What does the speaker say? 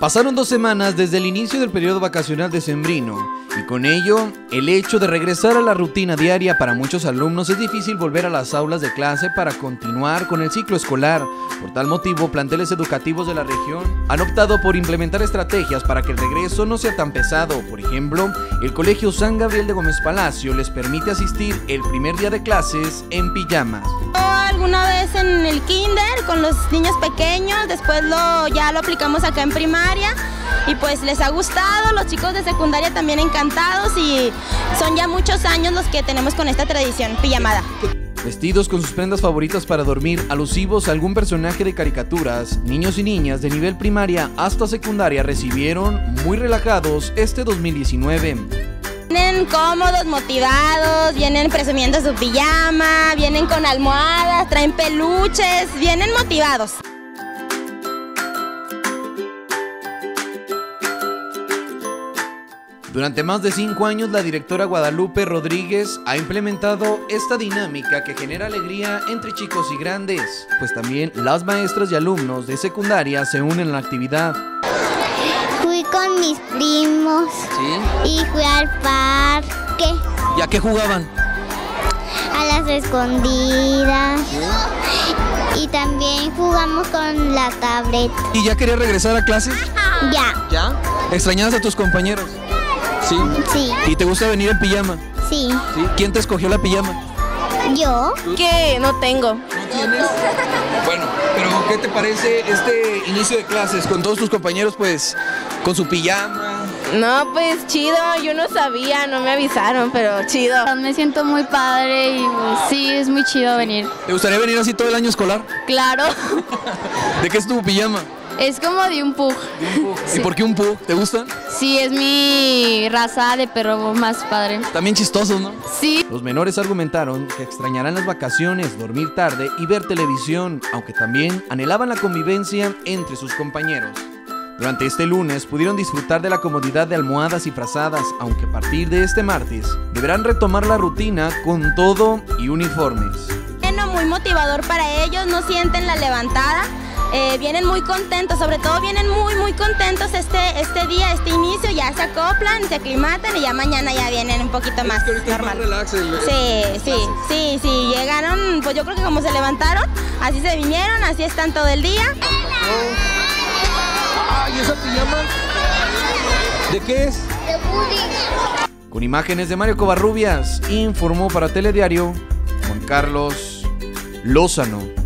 Pasaron dos semanas desde el inicio del periodo vacacional de Sembrino y con ello el hecho de regresar a la rutina diaria para muchos alumnos es difícil volver a las aulas de clase para continuar con el ciclo escolar. Por tal motivo, planteles educativos de la región han optado por implementar estrategias para que el regreso no sea tan pesado. Por ejemplo, el Colegio San Gabriel de Gómez Palacio les permite asistir el primer día de clases en pijamas alguna vez en el kinder con los niños pequeños, después lo, ya lo aplicamos acá en primaria y pues les ha gustado, los chicos de secundaria también encantados y son ya muchos años los que tenemos con esta tradición pijamada. Vestidos con sus prendas favoritas para dormir, alusivos a algún personaje de caricaturas, niños y niñas de nivel primaria hasta secundaria recibieron muy relajados este 2019. Vienen cómodos, motivados, vienen presumiendo su pijama, vienen con almohadas, traen peluches, vienen motivados. Durante más de cinco años, la directora Guadalupe Rodríguez ha implementado esta dinámica que genera alegría entre chicos y grandes, pues también las maestras y alumnos de secundaria se unen a la actividad con mis primos. Y fui al parque. ¿Y a qué jugaban? A las escondidas. Y también jugamos con la tableta. ¿Y ya querías regresar a clases? Ya. ¿Ya? ¿Extrañabas a tus compañeros? Sí. Sí. ¿Y te gusta venir en pijama? Sí. ¿Sí? ¿Quién te escogió la pijama? Yo. ¿Qué? No tengo. ¿No tienes? Bueno, pero ¿qué te parece este inicio de clases con todos tus compañeros, pues, con su pijama? No, pues chido, yo no sabía, no me avisaron, pero chido. Me siento muy padre y pues, sí, es muy chido venir. ¿Te gustaría venir así todo el año escolar? Claro. ¿De qué es tu pijama? Es como de un pug. ¿Y por qué un pug? ¿Te gustan? Sí, es mi raza de perro más padre. También chistosos, ¿no? Sí. Los menores argumentaron que extrañarán las vacaciones, dormir tarde y ver televisión, aunque también anhelaban la convivencia entre sus compañeros. Durante este lunes pudieron disfrutar de la comodidad de almohadas y frazadas, aunque a partir de este martes deberán retomar la rutina con todo y uniformes. Bueno, muy motivador para ellos, no sienten la levantada eh, vienen muy contentos, sobre todo vienen muy, muy contentos este, este día, este inicio, ya se acoplan, se aclimatan y ya mañana ya vienen un poquito más normal. sí, sí, sí, sí, llegaron, pues yo creo que como se levantaron, así se vinieron, así están todo el día. ¿y esa pijama? ¿De qué es? De Con imágenes de Mario Covarrubias, informó para Telediario Juan Carlos Lózano.